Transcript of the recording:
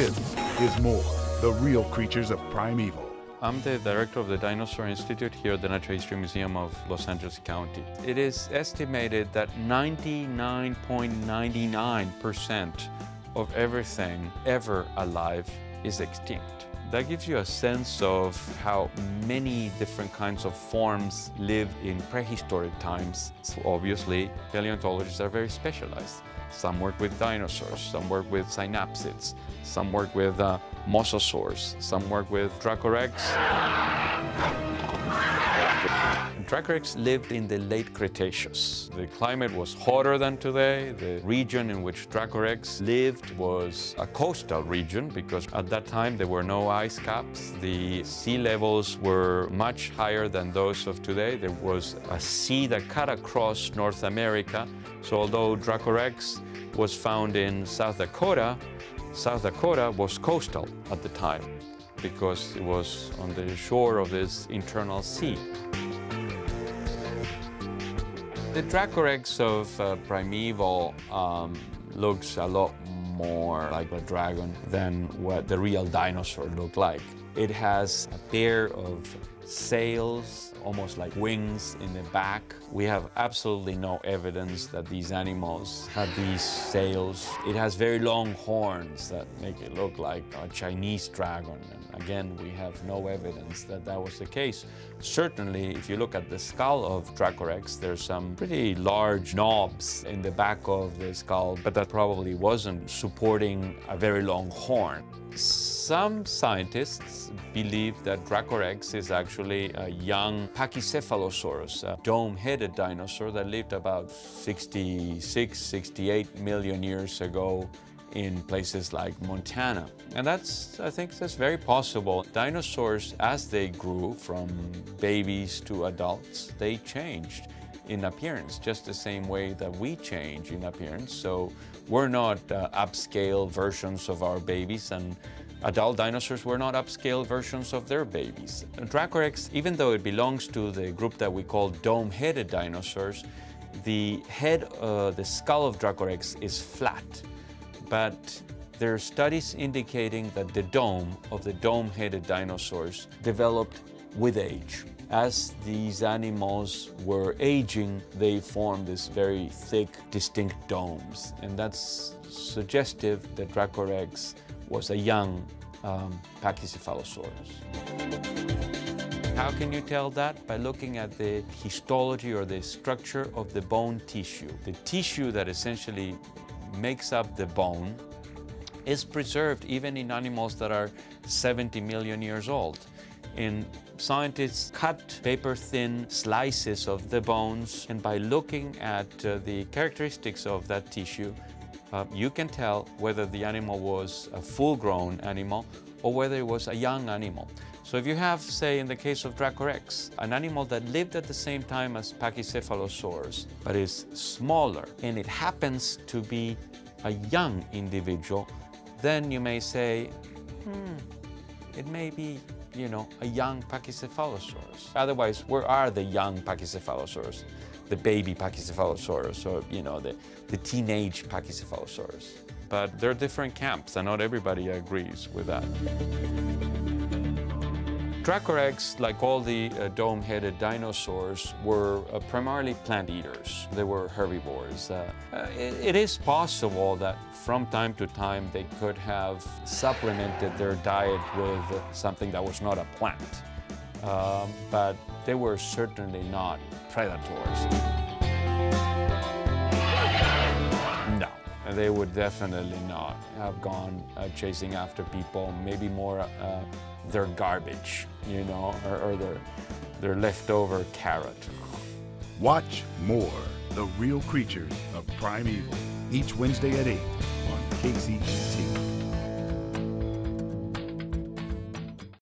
This is more, the real creatures of primeval. I'm the director of the Dinosaur Institute here at the Natural History Museum of Los Angeles County. It is estimated that 99.99% of everything ever alive is extinct. That gives you a sense of how many different kinds of forms lived in prehistoric times. So obviously, paleontologists are very specialized. Some work with dinosaurs, some work with synapsids, some work with uh, mosasaurs, some work with Dracorex. Dracorex lived in the late Cretaceous. The climate was hotter than today. The region in which Dracorex lived was a coastal region because at that time there were no ice caps. The sea levels were much higher than those of today. There was a sea that cut across North America. So although Dracorex was found in South Dakota, South Dakota was coastal at the time because it was on the shore of this internal sea. The Dracorex of uh, primeval um, looks a lot more like a dragon than what the real dinosaur looked like. It has a pair of sails, almost like wings in the back. We have absolutely no evidence that these animals had these sails. It has very long horns that make it look like a Chinese dragon. And again, we have no evidence that that was the case. Certainly, if you look at the skull of Dracorex, there's some pretty large knobs in the back of the skull, but that probably wasn't supporting a very long horn. Some scientists believe that Dracorex is actually a young Pachycephalosaurus, a dome-headed dinosaur that lived about 66, 68 million years ago in places like Montana. And that's, I think that's very possible. Dinosaurs, as they grew from babies to adults, they changed in appearance, just the same way that we change in appearance. So we're not uh, upscale versions of our babies, and adult dinosaurs were not upscale versions of their babies. Dracorex, even though it belongs to the group that we call dome-headed dinosaurs, the head, uh, the skull of Dracorex is flat, but there are studies indicating that the dome of the dome-headed dinosaurs developed with age. As these animals were aging, they formed these very thick, distinct domes. And that's suggestive that Dracorex was a young um, Pachycephalosaurus. How can you tell that? By looking at the histology or the structure of the bone tissue. The tissue that essentially makes up the bone is preserved even in animals that are 70 million years old. And scientists cut paper-thin slices of the bones, and by looking at uh, the characteristics of that tissue, uh, you can tell whether the animal was a full-grown animal or whether it was a young animal. So if you have, say, in the case of Dracorex, an animal that lived at the same time as Pachycephalosaurus, but is smaller, and it happens to be a young individual, then you may say, hmm, it may be, you know, a young Pachycephalosaurus. Otherwise, where are the young Pachycephalosaurus? The baby Pachycephalosaurus, or, you know, the, the teenage Pachycephalosaurus. But there are different camps, and not everybody agrees with that. Dracorex, like all the uh, dome-headed dinosaurs, were uh, primarily plant eaters. They were herbivores. Uh, uh, it, it is possible that from time to time they could have supplemented their diet with something that was not a plant. Um, but they were certainly not predators. No, they would definitely not have gone uh, chasing after people, maybe more uh, their garbage, you know, or, or their, their leftover carrot. Watch more, the real creatures of primeval, each Wednesday at 8 on KCET.